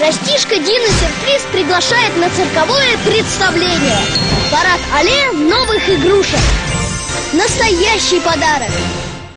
Растишка Дина Сюрприз приглашает на цирковое представление. Парад Алле новых игрушек. Настоящий подарок.